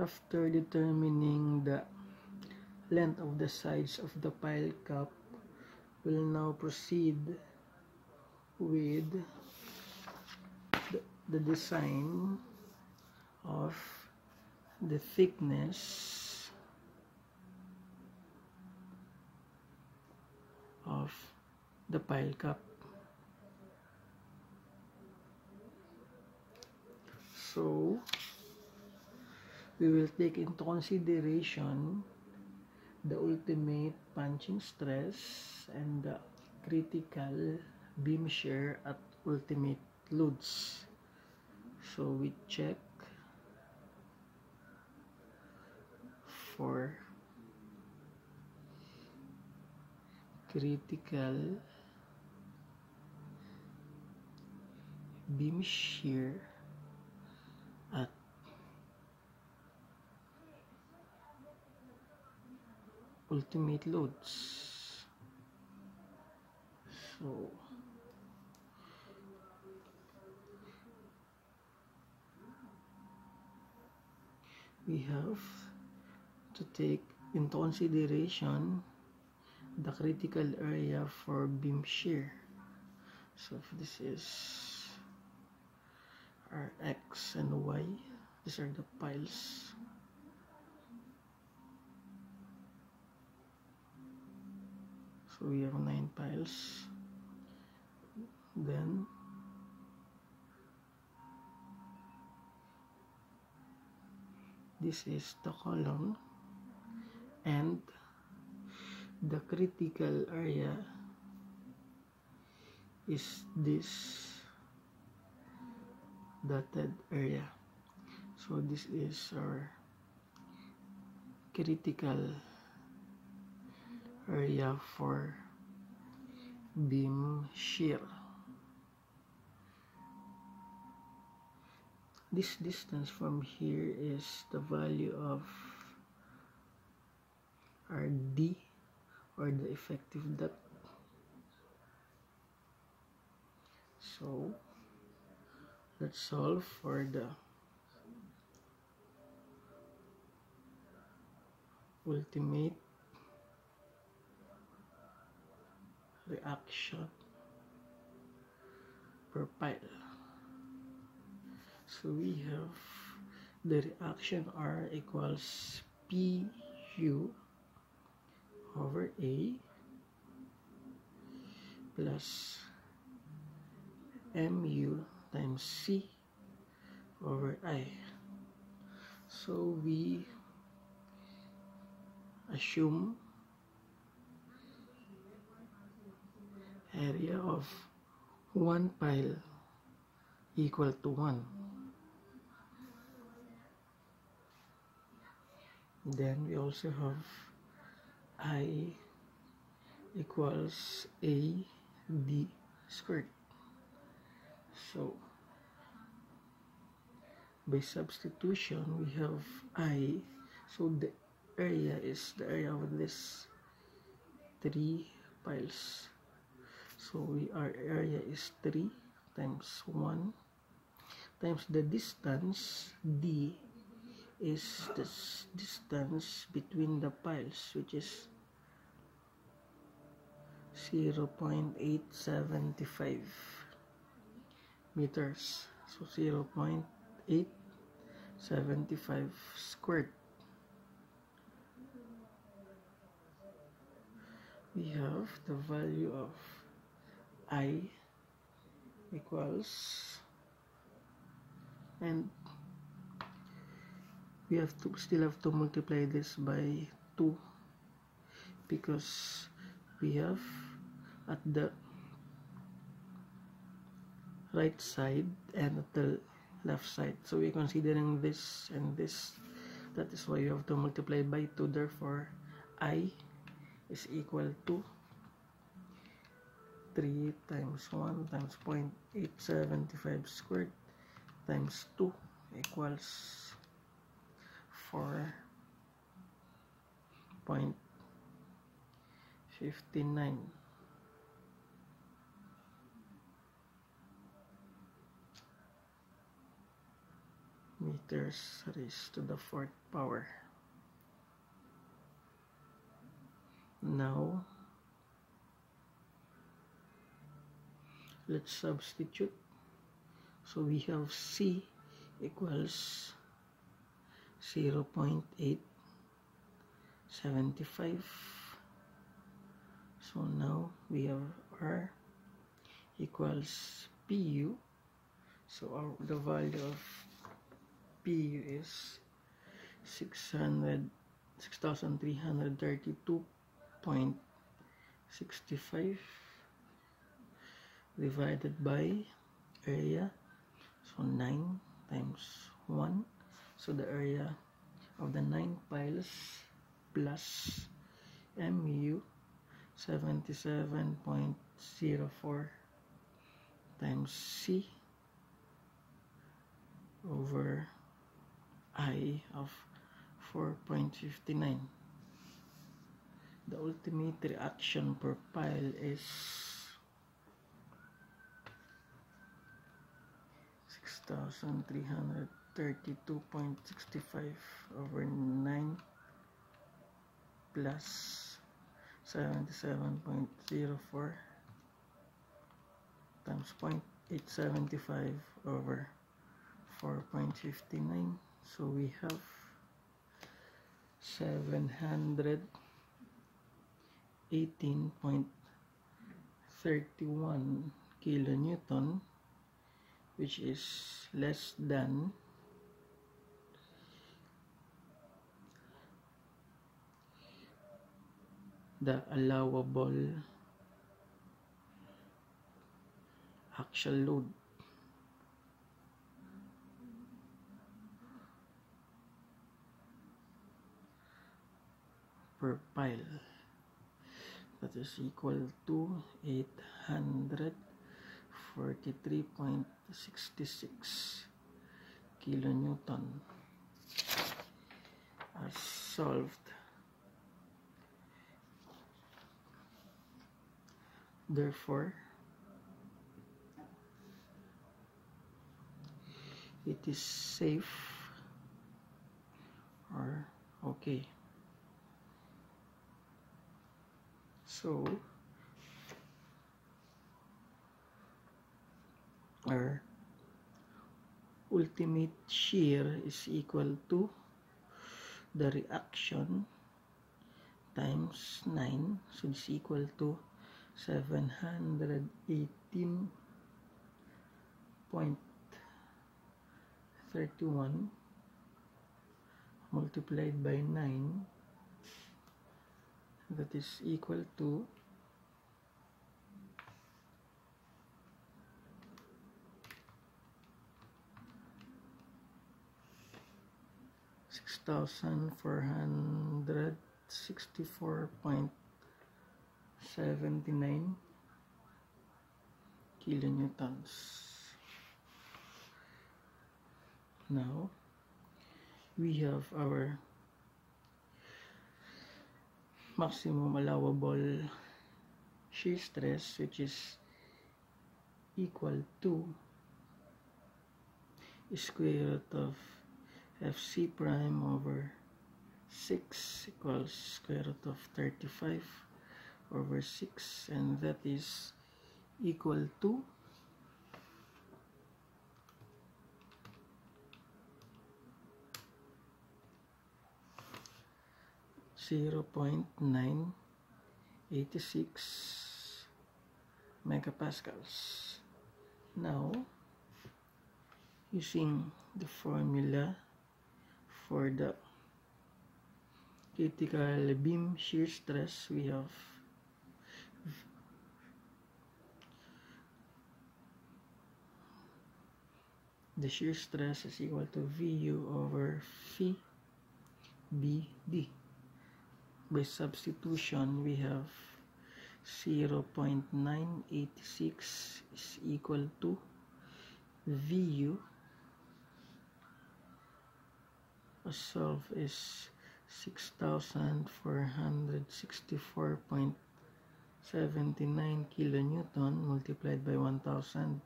After determining the length of the sides of the pile cap, we'll now proceed with the, the design of the thickness of the pile cap. So, we will take into consideration the ultimate punching stress and the critical beam shear at ultimate loads. So we check for critical beam shear at ultimate loads. So we have to take into consideration the critical area for beam shear. So if this is our x and y these are the piles so we have nine piles then this is the column. And the critical area is this dotted area. So this is our critical area for beam shear this distance from here is the value of RD or the effective depth. So let's solve for the ultimate reaction. Per pile so we have the reaction R equals PU over A plus MU times C over I. So we assume area of one pile equal to 1 then we also have i equals a d squared. So by substitution we have i. So the area is the area of this three piles so we our area is 3 times 1 times the distance. D is the distance between the piles which is 0 0.875 meters. So 0 0.875 squared. We have the value of i equals and we have to still have to multiply this by 2 because we have at the right side and at the left side. So we're considering this and this. That is why you have to multiply by 2 therefore i is equal to 3 times 1 times 0.875 squared times 2 equals 4.59 meters raised to the fourth power. Now, let's substitute. So we have C equals 0 0.875. So now we have R equals PU. So our, the value of PU is 600 6332.65 divided by area. So 9 times 1 so the area of the 9 piles plus mu 77.04 times c over i of 4.59 the ultimate reaction per pile is 6,332.65 over 9 plus 77.04 times 0.875 over 4.59 so we have 718.31 kilonewton which is less than the allowable actual load. Per pile. That is equal to 843.66 kilonewton as solved. Therefore it is safe or okay. So our ultimate shear is equal to the reaction times 9 so it's equal to 718.31 multiplied by 9 that is equal to 1,464.79 kilonewtons. Now, we have our maximum allowable shear stress which is equal to square root of fc prime over 6 equals square root of 35 over 6 and that is equal to 0.986 megapascals. Now, using the formula for the critical beam shear stress, we have. The shear stress is equal to VU over phi BD by substitution we have 0.986 is equal to VU a solve is 6,464.79 kilonewton multiplied by 1,000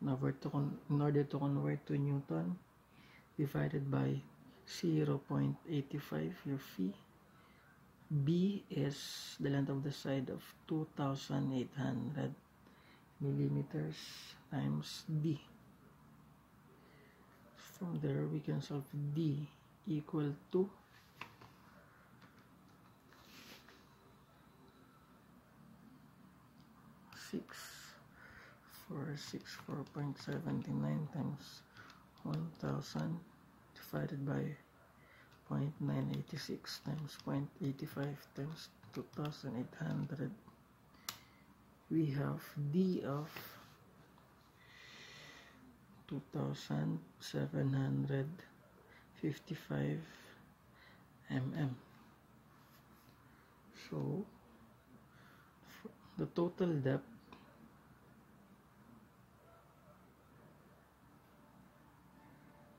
in order to in order to convert to newton divided by 0.85 your phi B is the length of the side of 2800 millimeters times D. From there we can solve D equal to six. Four six four point seventy nine times one thousand divided by 0.986 times 0.85 times 2800 we have D of 2755 mm so the total depth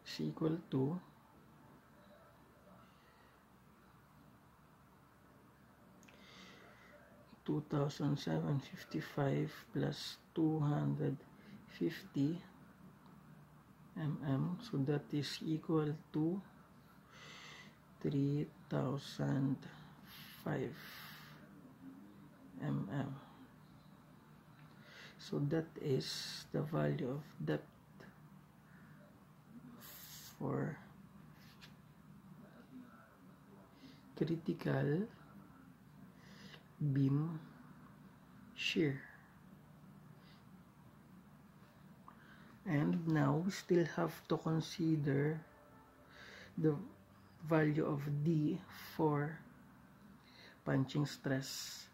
is equal to two thousand seven fifty five plus two hundred fifty mm so that is equal to three thousand five mm so that is the value of depth for critical beam shear and now we still have to consider the value of D for punching stress.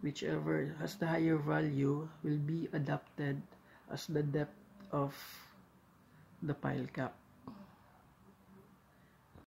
Whichever has the higher value will be adapted as the depth of the pile cap